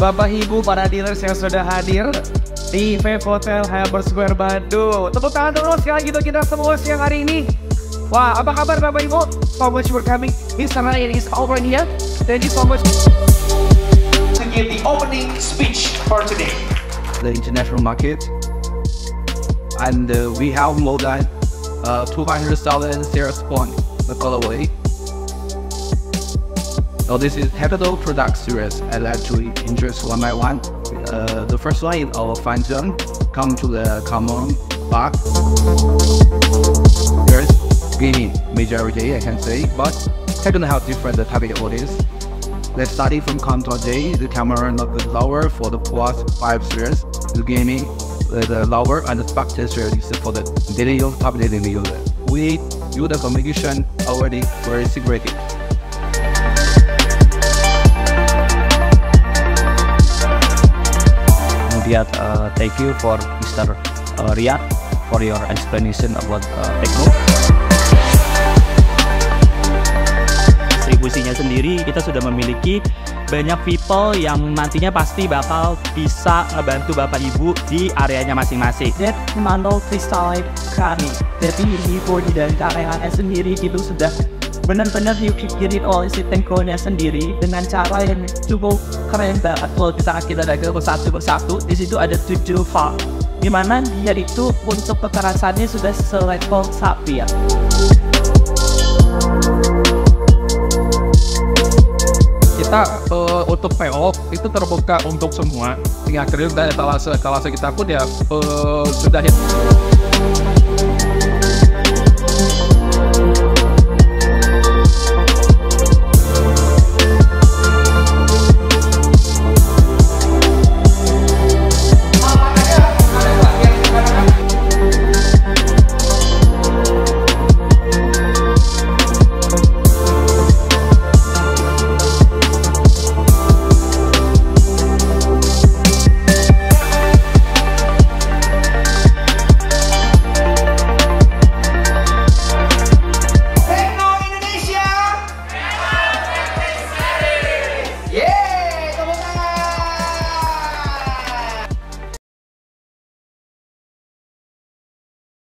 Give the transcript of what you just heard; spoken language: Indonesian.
Bapak Ibu para dealers yang sudah hadir di Vape Hotel Haber Square Bandung. Tepuk tangan dulu sekali lagi untuk kita semua siang hari ini. Wah, apa kabar Bapak Ibu? So much for coming. Mr. Ryan is over here. Thank you so much. to give the opening speech for today. the international market. And uh, we have more than uh, 200,000 sales points globally. So this is capital product series. I'd like to introduce one by one. Uh, the first one is our fine zone. Come to the common box. There's gaming majority, I can say, but second have different the target audience. Let's it from Contour J, the camera not the lower for the plus 5 series, the gaming, uh, the lower and the spectator series for the daily video public user. We use the communication already very secretive. Kemudian uh, thank you for Mr. uh, Riyad for your explanation about uh, Tekno. Distribusinya sendiri kita sudah memiliki banyak people yang nantinya pasti bakal bisa ngebantu Bapak Ibu di areanya masing-masing. Dead memantau kristal kami. Jadi hibur di dari areanya sendiri itu sudah benar-benar dipikirin oleh si Tengkonya sendiri dengan cara yang cukup keren banget. Kalau misalkan kita ada satu persatu, di situ ada tujuh file. Di mana dia itu untuk kekerasannya sudah selevel sapi ya. kita eh, untuk PO itu terbuka untuk semua hingga akhirnya dari etalase etalase kita pun ya eh, sudah